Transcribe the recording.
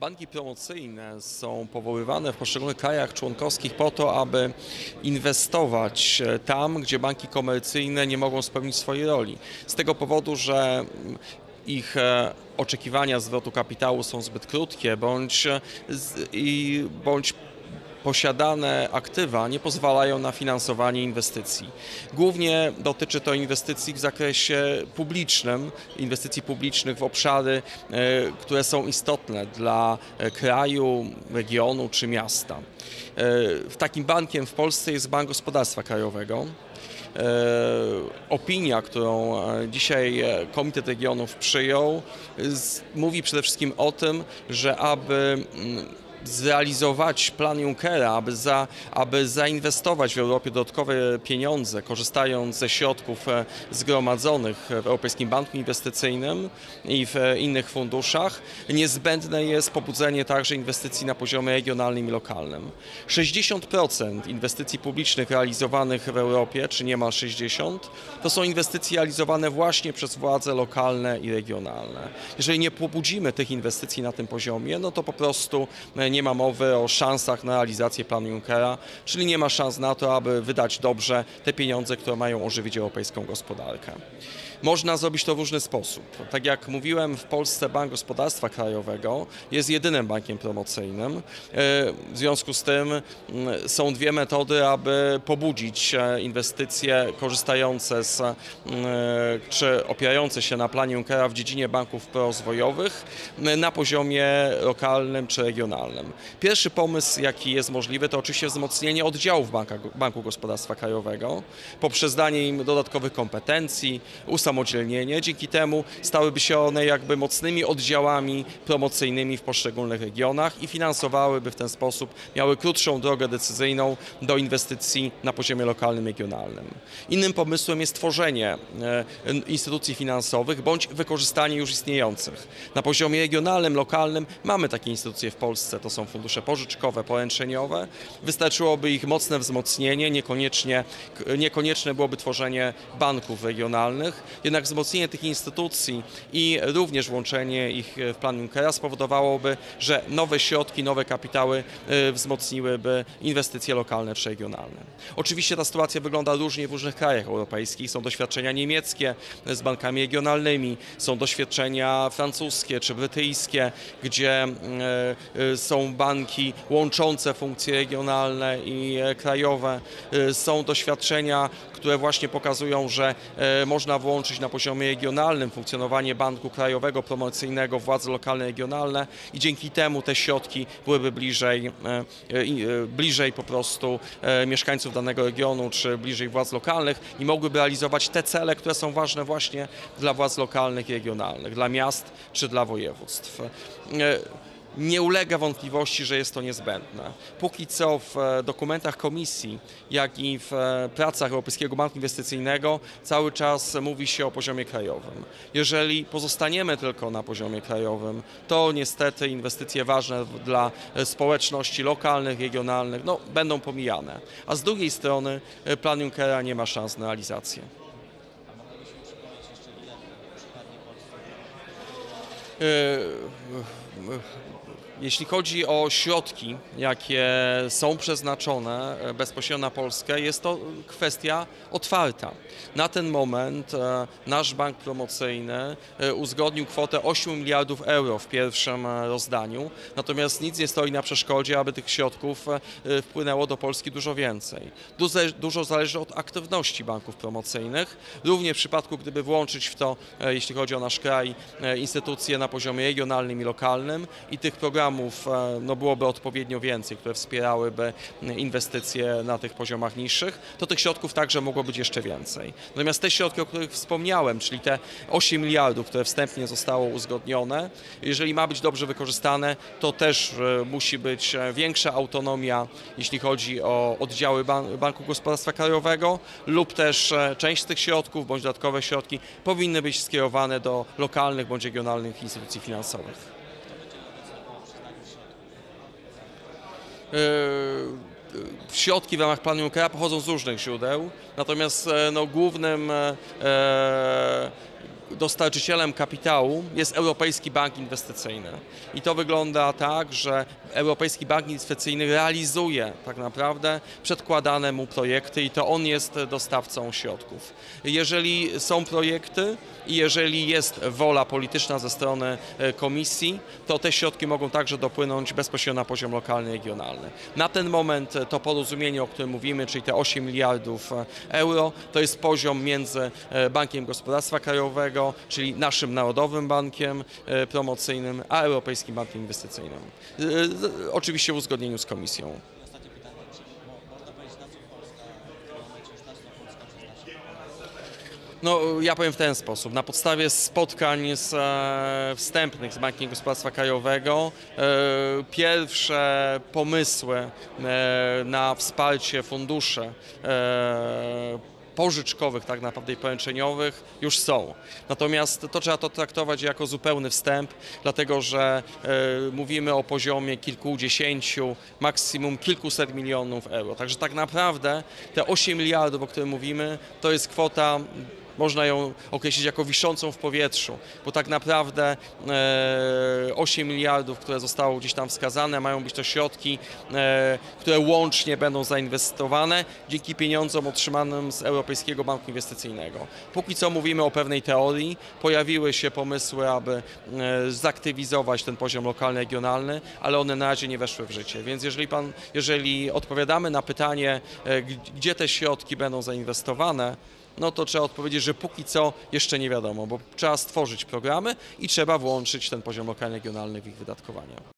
Banki promocyjne są powoływane w poszczególnych krajach członkowskich po to, aby inwestować e, tam, gdzie banki komercyjne nie mogą spełnić swojej roli. Z tego powodu, że ich e, oczekiwania zwrotu kapitału są zbyt krótkie, bądź, e, i, bądź posiadane aktywa nie pozwalają na finansowanie inwestycji. Głównie dotyczy to inwestycji w zakresie publicznym, inwestycji publicznych w obszary, e, które są istotne dla e, kraju, regionu czy miasta. E, Takim bankiem w Polsce jest Bank Gospodarstwa Krajowego. Opinia, którą dzisiaj Komitet Regionów przyjął, mówi przede wszystkim o tym, że aby mm, zrealizować plan Junckera, aby, za, aby zainwestować w Europie dodatkowe pieniądze, korzystając ze środków e, zgromadzonych w Europejskim Banku Inwestycyjnym i w e, innych funduszach, niezbędne jest pobudzenie także inwestycji na poziomie regionalnym i lokalnym. 60% inwestycji publicznych realizowanych w Europie, czy niemal 60%, to są inwestycje realizowane właśnie przez władze lokalne i regionalne. Jeżeli nie pobudzimy tych inwestycji na tym poziomie, no to po prostu e, nie ma mowy o szansach na realizację planu Junckera, czyli nie ma szans na to, aby wydać dobrze te pieniądze, które mają ożywić europejską gospodarkę. Można zrobić to w różny sposób. Tak jak mówiłem, w Polsce Bank Gospodarstwa Krajowego jest jedynym bankiem promocyjnym. E, W związku z tym mm, są dwie metody, aby pobudzić e, inwestycje korzystające z, mm, czy opierające się na planie Junckera w dziedzinie banków prorozwojowych na poziomie lokalnym czy regionalnym. Pierwszy pomysł, jaki jest możliwy, to oczywiście wzmocnienie oddziałów Banku Gospodarstwa Krajowego poprzez danie im dodatkowych kompetencji, usamodzielnienie. Dzięki temu stałyby się one jakby mocnymi oddziałami promocyjnymi w poszczególnych regionach i finansowałyby w ten sposób, miały krótszą drogę decyzyjną do inwestycji na poziomie lokalnym, regionalnym. Innym pomysłem jest tworzenie e, instytucji finansowych bądź wykorzystanie już istniejących. Na poziomie regionalnym, lokalnym mamy takie instytucje w Polsce, to są fundusze pożyczkowe, poręczeniowe. Wystarczyłoby ich mocne wzmocnienie, niekoniecznie, niekonieczne byłoby tworzenie banków regionalnych, jednak wzmocnienie tych instytucji i również włączenie ich w plan Junckera spowodowałoby, że nowe środki, nowe kapitały y, wzmocniłyby inwestycje lokalne czy regionalne. Oczywiście ta sytuacja wygląda różnie w różnych krajach europejskich. Są doświadczenia niemieckie z bankami regionalnymi, są doświadczenia francuskie czy brytyjskie, gdzie y, y, są banki łączące funkcje regionalne i e, krajowe. Są doświadczenia, które właśnie pokazują, że e, można włączyć na poziomie regionalnym funkcjonowanie banku krajowego, promocyjnego, władze lokalne, regionalne i dzięki temu te środki byłyby bliżej, e, e, e, bliżej po prostu mieszkańców danego regionu czy bliżej władz lokalnych i mogłyby realizować te cele, które są ważne właśnie dla władz lokalnych i regionalnych, dla miast czy dla województw. Nie ulega wątpliwości, że jest to niezbędne. Póki co w e, dokumentach Komisji, jak i w e, pracach Europejskiego Banku Inwestycyjnego cały czas mówi się o poziomie krajowym. Jeżeli pozostaniemy tylko na poziomie krajowym, to niestety inwestycje ważne dla e, społeczności lokalnych, regionalnych no, będą pomijane. A z drugiej strony plan Junckera nie ma szans na realizację. E, Jeśli chodzi o środki, jakie są przeznaczone e, bezpośrednio na Polskę, jest to kwestia otwarta. Na ten moment e, nasz bank promocyjny e, uzgodnił kwotę 8 miliardów euro w pierwszym rozdaniu, natomiast nic nie stoi na przeszkodzie, aby tych środków wpłynęło do Polski dużo więcej. Dużo, zależy od aktywności banków promocyjnych, również w przypadku, gdyby włączyć w to, jeśli chodzi o nasz kraj, instytucje na poziomie regionalnym i lokalnym i tych programów e, no, byłoby odpowiednio więcej, które wspierałyby inwestycje na tych poziomach niższych, to tych środków także mogło być jeszcze więcej. Natomiast te środki, o których wspomniałem, czyli te 8 miliardów, które wstępnie zostało uzgodnione, jeżeli ma być dobrze wykorzystane, to też e, musi być e, większa autonomia, jeśli chodzi o oddziały Ban- Banku Gospodarstwa Krajowego lub też część z tych środków bądź dodatkowe środki powinny być skierowane do lokalnych bądź regionalnych instytucji finansowych. E, Środki w ramach planu Junckera pochodzą z różnych źródeł, natomiast e, no, głównym, e, e, dostarczycielem kapitału jest Europejski Bank Inwestycyjny. I to wygląda tak, że Europejski Bank Inwestycyjny realizuje tak naprawdę przedkładane mu projekty i to on jest dostawcą środków. Jeżeli są projekty i jeżeli jest wola polityczna ze strony e, komisji, to te środki mogą także dopłynąć bezpośrednio na poziom lokalny, regionalny. Na ten moment e, to porozumienie, o którym mówimy, czyli te 8 miliardów e, euro, to jest poziom między Bankiem Gospodarstwa Krajowego, czyli naszym Narodowym Bankiem e, Promocyjnym, a Europejskim Bankiem Inwestycyjnym. E, z- Oczywiście w uzgodnieniu z komisją. No, ja powiem w ten sposób. Na podstawie spotkań z, e, wstępnych z Bankiem Gospodarstwa Krajowego e, pierwsze pomysły e, na wsparcie funduszy e, pożyczkowych, tak naprawdę i poręczeniowych już są. Natomiast to trzeba to traktować jako zupełny wstęp, dlatego że e, mówimy o poziomie kilkudziesięciu, maksimum kilkuset milionów euro. Także tak naprawdę te 8 miliardów, o którym mówimy, to jest kwota można ją określić jako wiszącą w powietrzu, bo tak naprawdę e, 8 miliardów, które zostało gdzieś tam wskazane, mają być to środki, e, które łącznie będą zainwestowane dzięki pieniądzom otrzymanym z Europejskiego Banku Inwestycyjnego. Póki co mówimy o pewnej teorii, pojawiły się pomysły, aby e, zaktywizować ten poziom lokalny, regionalny, ale one na razie nie weszły w życie. Więc jeżeli, pan, jeżeli odpowiadamy na pytanie, e, gdzie te środki będą zainwestowane, no to trzeba odpowiedzieć, że póki co jeszcze nie wiadomo, bo trzeba stworzyć programy i trzeba włączyć ten poziom lokalny, regionalny w ich wydatkowanie.